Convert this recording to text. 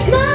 It's not